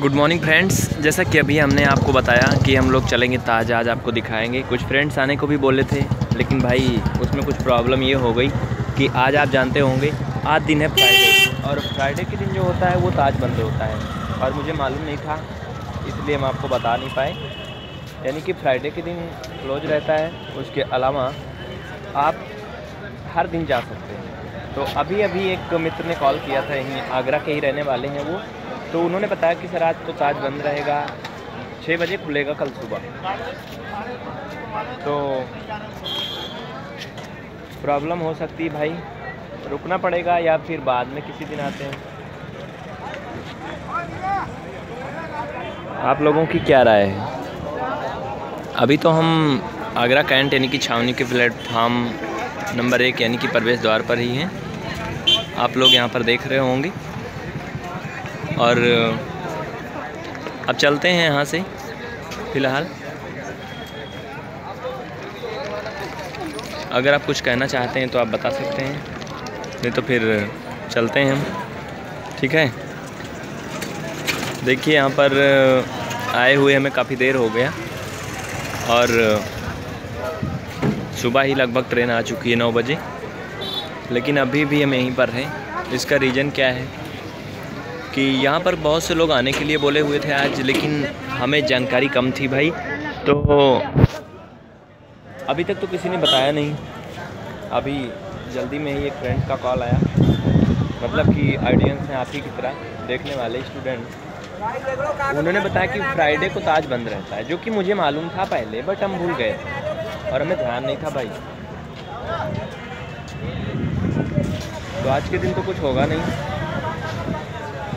Good morning friends जैसा कि अभी हमने आपको बताया कि हम लोग चलेंगे ताज, आज आपको दिखाएँगे। कुछ फ्रेंड्स आने को भी बोले थे, लेकिन भाई, उसमें कुछ प्रॉब्लम ये हो गई कि आज आप जानते होंगे, आज दिन है फ्राइडे और फ्राइडे के दिन जो होता है, वो ताज बंद होता है। और मुझे मालूम नहीं था, इसलिए हम आपको बता नहीं पाए। यानी कि फ्राइडे के दिन क्लोज रहता है, उसके अलावा आप हर दिन जा सकते हैं। तो अभी अभी एक मित्र ने कॉल किया था, यहीं आगरा के ही रहने वाले हैं वो। तो उन्होंने बताया कि सर, आज तो ताज बंद रहेगा। छः बजे खुलेगा कल सुबह। तो प्रॉब्लम हो सकती है भाई। रुकना पड़ेगा या फिर बाद में किसी दिन आते हैं? आप लोगों की क्या राय है? अभी तो हम आगरा कैंट यानी कि छावनी के प्लेटफार्म नंबर एक यानी कि प्रवेश द्वार पर ही हैं। आप लोग यहाँ पर देख रहे होंगे। और अब चलते हैं यहाँ से, फ़िलहाल। अगर आप कुछ कहना चाहते हैं तो आप बता सकते हैं, नहीं तो फिर चलते हैं हम, ठीक है? देखिए, यहाँ पर आए हुए हमें काफ़ी देर हो गया, और सुबह ही लगभग ट्रेन आ चुकी है नौ बजे, लेकिन अभी भी हम यहीं पर हैं। इसका रीज़न क्या है? कि यहाँ पर बहुत से लोग आने के लिए बोले हुए थे आज, लेकिन हमें जानकारी कम थी भाई। तो अभी तक तो किसी ने बताया नहीं। अभी जल्दी में ही एक फ्रेंड का कॉल आया। मतलब कि ऑडियंस हैं आप ही की तरह, देखने वाले स्टूडेंट उन्होंने बताया कि फ्राइडे को ताज बंद रहता है, जो कि मुझे मालूम था पहले बट हम भूल गए। और हमें ध्यान नहीं था भाई। तो आज के दिन तो कुछ होगा नहीं।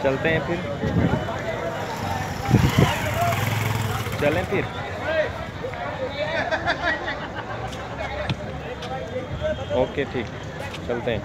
चलते हैं फिर। चलें फिर। ओके ठीक। चलते हैं।